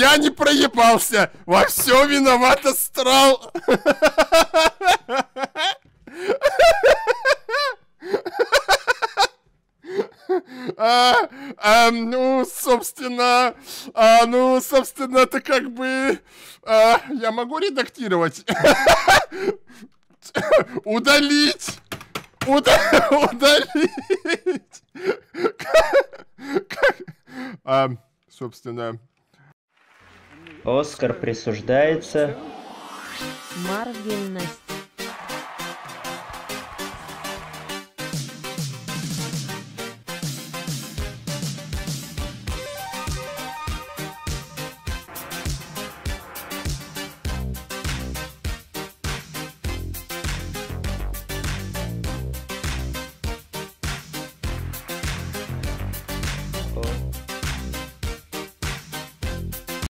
Я не проебался! Во все виноват астрал! А, а, ну, собственно, а, ну, собственно, это как бы... А, я могу редактировать? Удалить! Уда удалить! а, собственно... Оскар присуждается... Марвельность.